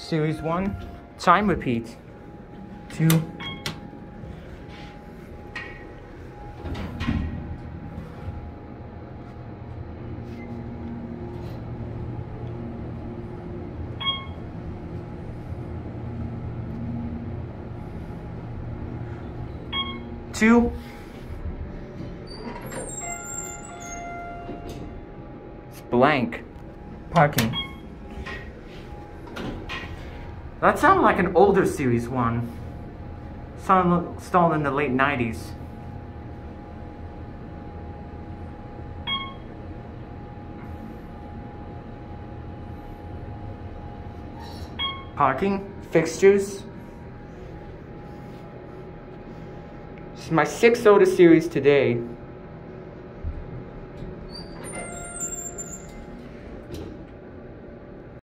Series 1, chime repeat. 2, two, it's blank, parking. That sounded like an older series one, installed in the late 90s. Parking, fixtures, This is my sixth Otis series today.